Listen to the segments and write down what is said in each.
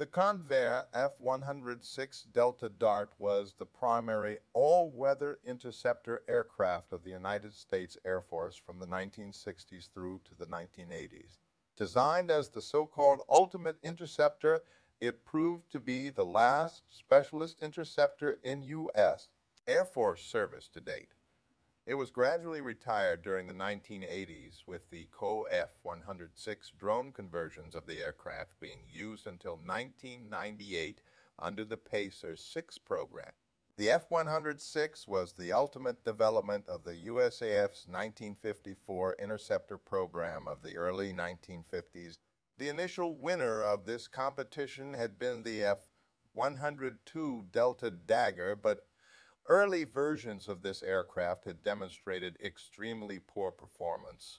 The Convair F-106 Delta Dart was the primary all-weather interceptor aircraft of the United States Air Force from the 1960s through to the 1980s. Designed as the so-called ultimate interceptor, it proved to be the last specialist interceptor in U.S. Air Force service to date. It was gradually retired during the 1980s, with the QF-106 drone conversions of the aircraft being used until 1998 under the Pacer 6 program. The F-106 was the ultimate development of the USAF's 1954 interceptor program of the early 1950s. The initial winner of this competition had been the F-102 Delta Dagger, but Early versions of this aircraft had demonstrated extremely poor performance,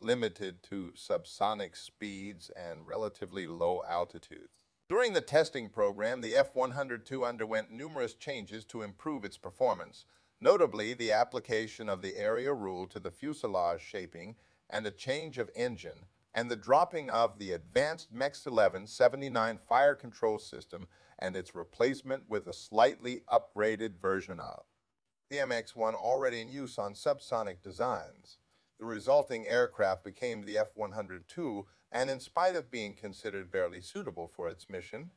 limited to subsonic speeds and relatively low altitudes. During the testing program, the F-102 underwent numerous changes to improve its performance, notably the application of the area rule to the fuselage shaping and a change of engine, and the dropping of the advanced MX 11 79 fire control system and its replacement with a slightly upgraded version of. The MX-1 already in use on subsonic designs. The resulting aircraft became the F-102, and in spite of being considered barely suitable for its mission,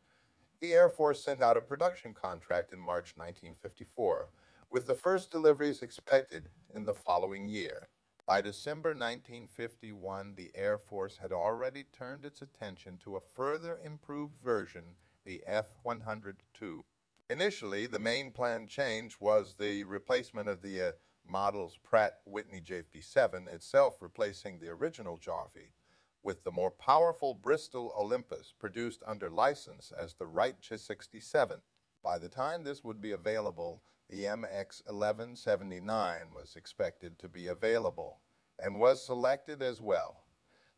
the Air Force sent out a production contract in March 1954, with the first deliveries expected in the following year. By December 1951, the Air Force had already turned its attention to a further improved version the F-102. Initially, the main planned change was the replacement of the uh, model's Pratt Whitney JP7, itself replacing the original Jarvie, with the more powerful Bristol Olympus produced under license as the Wright 67. By the time this would be available, the MX 1179 was expected to be available and was selected as well.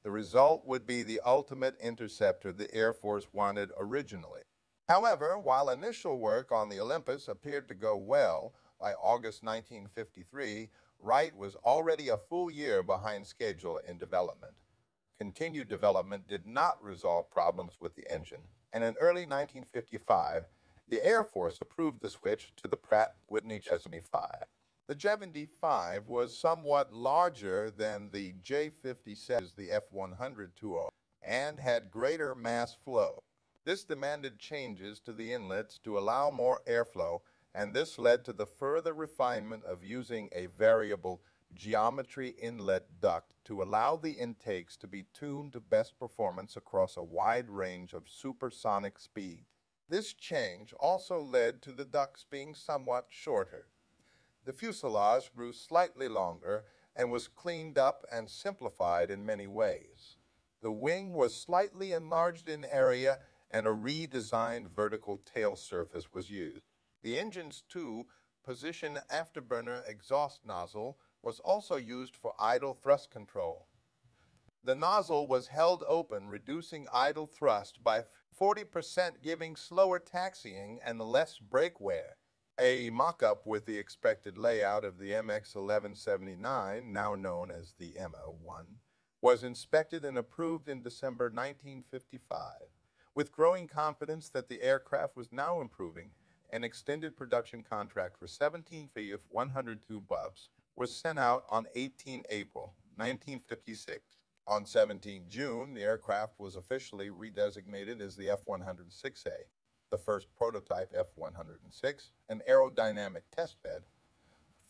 The result would be the ultimate interceptor the Air Force wanted originally. However, while initial work on the Olympus appeared to go well, by August 1953, Wright was already a full year behind schedule in development. Continued development did not resolve problems with the engine, and in early 1955, the Air Force approved the switch to the Pratt Whitney 75. The J-75 5 was somewhat larger than the J-57, the F-100 2 and had greater mass flow. This demanded changes to the inlets to allow more airflow, and this led to the further refinement of using a variable geometry inlet duct to allow the intakes to be tuned to best performance across a wide range of supersonic speed. This change also led to the ducts being somewhat shorter. The fuselage grew slightly longer and was cleaned up and simplified in many ways. The wing was slightly enlarged in area and a redesigned vertical tail surface was used. The engine's two position afterburner exhaust nozzle was also used for idle thrust control. The nozzle was held open, reducing idle thrust by 40%, giving slower taxiing and less brake wear. A mock-up with the expected layout of the MX-1179, now known as the MA-1, was inspected and approved in December 1955. With growing confidence that the aircraft was now improving, an extended production contract for 17 F-102 Bubs was sent out on 18 April 1956. On 17 June, the aircraft was officially redesignated as the F-106A the first prototype F-106, an aerodynamic testbed,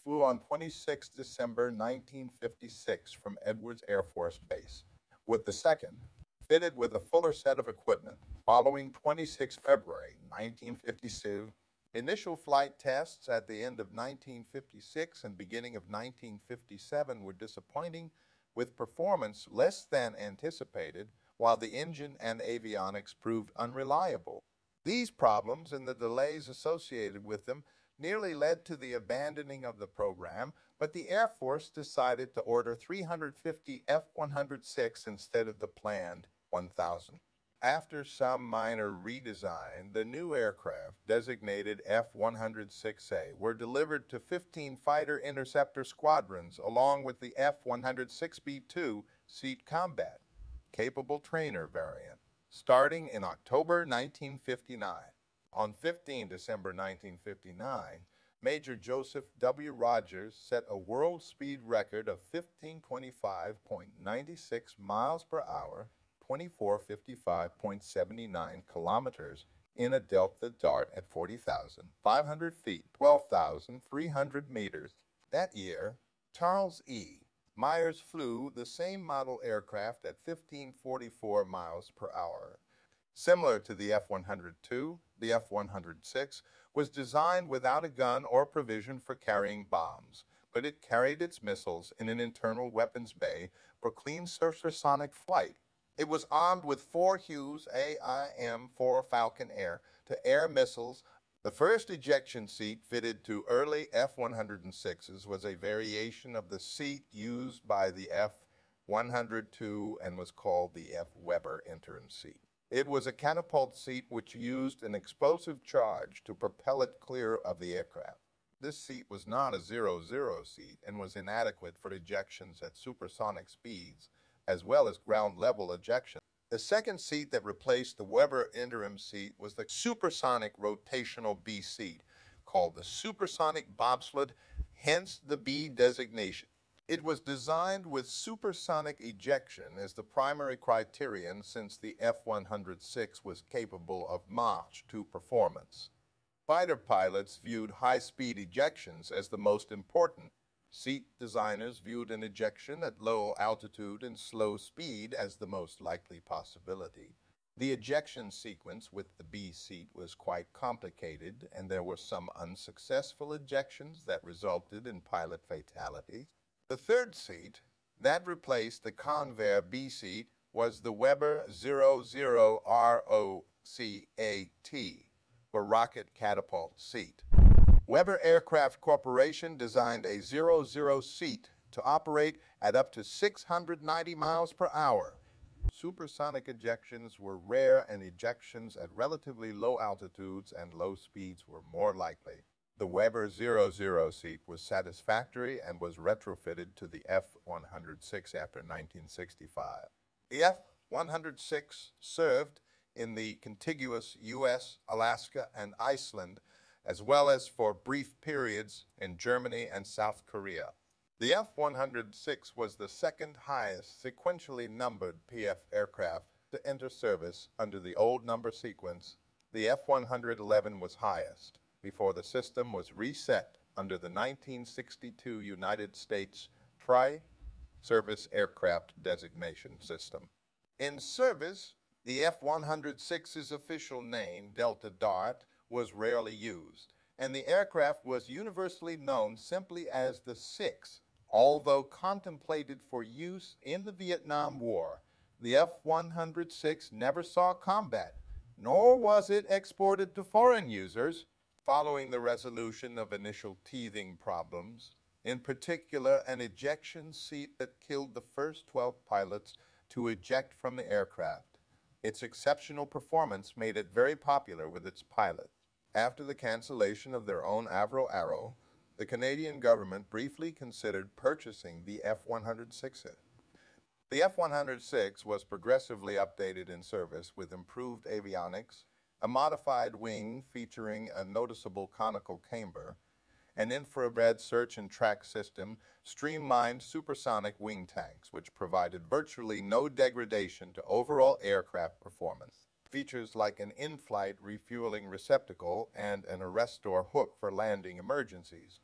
flew on 26 December 1956 from Edwards Air Force Base, with the second fitted with a fuller set of equipment. Following 26 February 1952, initial flight tests at the end of 1956 and beginning of 1957 were disappointing, with performance less than anticipated, while the engine and avionics proved unreliable. These problems and the delays associated with them nearly led to the abandoning of the program, but the Air Force decided to order 350 F-106 instead of the planned 1,000. After some minor redesign, the new aircraft, designated F-106A, were delivered to 15 fighter interceptor squadrons along with the F-106B2 seat combat, capable trainer variant. starting in October 1959. On 15 December 1959, Major Joseph W. Rogers set a world speed record of 1525.96 miles per hour, 2455.79 kilometers in a Delta Dart at 40,500 feet, 12,300 meters. That year, Charles E. Myers flew the same model aircraft at 1544 miles per hour. Similar to the F-102, the F-106 was designed without a gun or provision for carrying bombs, but it carried its missiles in an internal weapons bay for clean supersonic flight. It was armed with four Hughes AIM-4 Falcon Air to air missiles. The first ejection seat fitted to early F-106s was a variation of the seat used by the F-102 and was called the F. Weber interim seat. It was a catapult seat which used an explosive charge to propel it clear of the aircraft. This seat was not a zero-zero seat and was inadequate for ejections at supersonic speeds, as well as ground-level ejection. The second seat that replaced the Weber interim seat was the supersonic rotational B seat, called the supersonic bobsled, hence the B designation. It was designed with supersonic ejection as the primary criterion since the F-106 was capable of Mach 2 performance. Fighter pilots viewed high-speed ejections as the most important. Seat designers viewed an ejection at low altitude and slow speed as the most likely possibility. The ejection sequence with the B seat was quite complicated, and there were some unsuccessful ejections that resulted in pilot fatalities. The third seat, that replaced the Convair B seat, was the Weber 00ROCAT, or rocket catapult seat. Weber Aircraft Corporation designed a 00 seat to operate at up to 690 miles per hour. Supersonic ejections were rare and ejections at relatively low altitudes and low speeds were more likely. The Weber 00 seat was satisfactory and was retrofitted to the F-106 after 1965. The F-106 served in the contiguous U.S., Alaska, and Iceland, as well as for brief periods in Germany and South Korea. The F-106 was the second highest sequentially numbered PF aircraft to enter service under the old number sequence. The F-111 was highest before the system was reset under the 1962 United States Tri-Service Aircraft Designation System. In service, the F-106's official name, Delta Dart, was rarely used, and the aircraft was universally known simply as the Six. Although contemplated for use in the Vietnam War, the F-106 never saw combat, nor was it exported to foreign users, following the resolution of initial teething problems, in particular an ejection seat that killed the first 12 pilots to eject from the aircraft. Its exceptional performance made it very popular with its pilots. After the cancellation of their own Avro Arrow, the Canadian government briefly considered purchasing the F-106. The F-106 was progressively updated in service with improved avionics, a modified wing featuring a noticeable conical camber, an infrared search and track system, streamlined supersonic wing tanks, which provided virtually no degradation to overall aircraft performance. Features like an in-flight refueling receptacle and an arrestor hook for landing emergencies.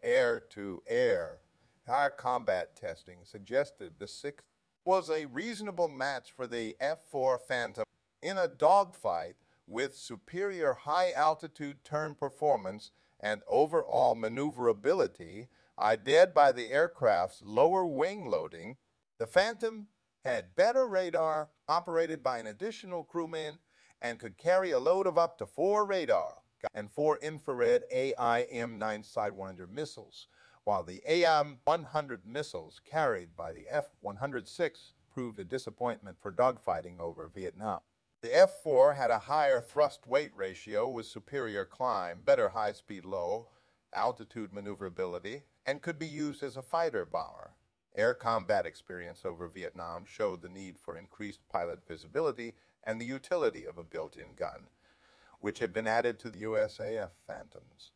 Air-to-air. Our combat testing suggested the sixth was a reasonable match for the F-4 Phantom. In a dogfight, with superior high altitude turn performance and overall maneuverability, ideated by the aircraft's lower wing loading, the Phantom had better radar operated by an additional crewman and could carry a load of up to four radar and four infrared AIM-9 Sidewinder missiles, while the AIM-100 missiles carried by the F-106 proved a disappointment for dogfighting over Vietnam. The F4 had a higher thrust-weight ratio with superior climb, better high-speed low, altitude maneuverability, and could be used as a fighter bomber. Air combat experience over Vietnam showed the need for increased pilot visibility and the utility of a built-in gun, which had been added to the USAF Phantoms.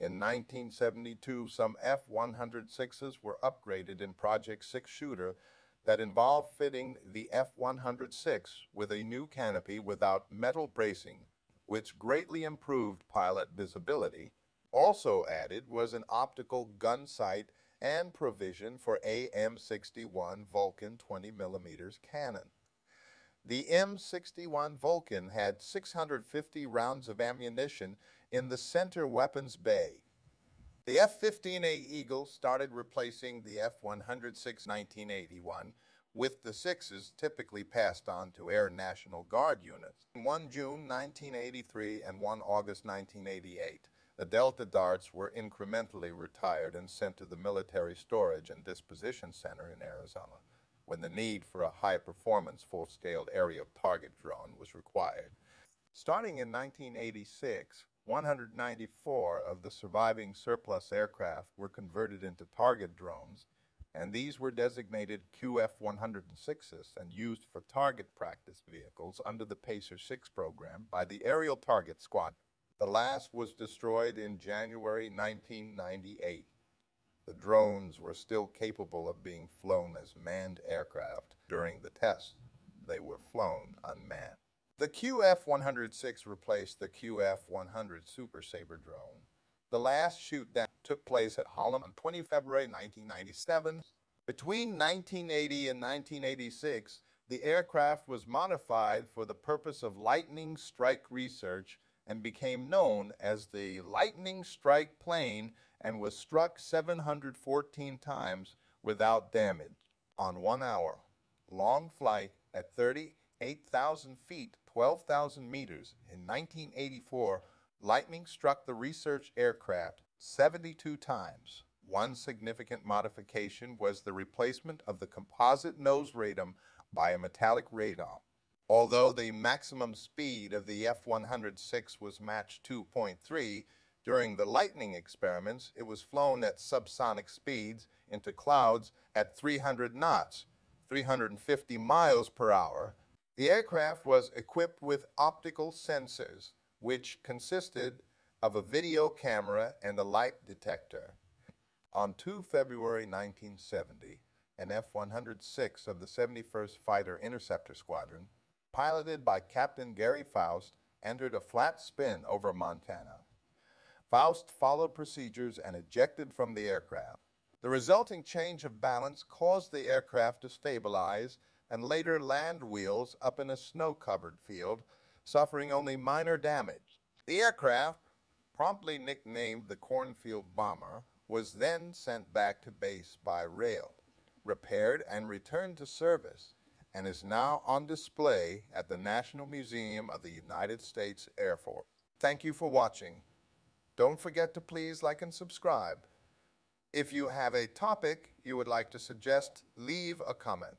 In 1972, some F-106s were upgraded in Project Six Shooter that involved fitting the F-106 with a new canopy without metal bracing, which greatly improved pilot visibility. Also added was an optical gun sight and provision for AM61 Vulcan 20 mm cannon. The M61 Vulcan had 650 rounds of ammunition in the center weapons bay. The F-15A Eagle started replacing the F-106 1981 with the sixes typically passed on to Air National Guard units. In one June 1983 and one August 1988, the Delta darts were incrementally retired and sent to the Military Storage and Disposition Center in Arizona when the need for a high-performance full-scale area target drone was required. Starting in 1986, 194 of the surviving surplus aircraft were converted into target drones, and these were designated QF-106s and used for target practice vehicles under the Pacer 6 program by the Aerial Target Squad. The last was destroyed in January 1998. The drones were still capable of being flown as manned aircraft. During the test, they were flown unmanned. The QF-106 replaced the QF-100 Super Sabre drone. The last shoot down took place at Holloman on 20 February 1997. Between 1980 and 1986, the aircraft was modified for the purpose of lightning strike research and became known as the Lightning Strike plane and was struck 714 times without damage on one hour. Long flight at 38,000 feet, 12,000 meters. In 1984, lightning struck the research aircraft 72 times. One significant modification was the replacement of the composite nose radome by a metallic radome. Although the maximum speed of the F-106 was Mach 2.3, during the Lightning experiments, it was flown at subsonic speeds into clouds at 300 knots, 350 miles per hour. The aircraft was equipped with optical sensors, which consisted of a video camera and a light detector. On 2 February 1970, an F-106 of the 71st Fighter Interceptor Squadron, piloted by Captain Gary Faust, entered a flat spin over Montana. Faust followed procedures and ejected from the aircraft. The resulting change of balance caused the aircraft to stabilize and later land wheels up in a snow-covered field, suffering only minor damage. The aircraft, promptly nicknamed the Cornfield Bomber, was then sent back to base by rail, repaired and returned to service, and is now on display at the National Museum of the United States Air Force. Thank you for watching. Don't forget to please like and subscribe. If you have a topic you would like to suggest, leave a comment.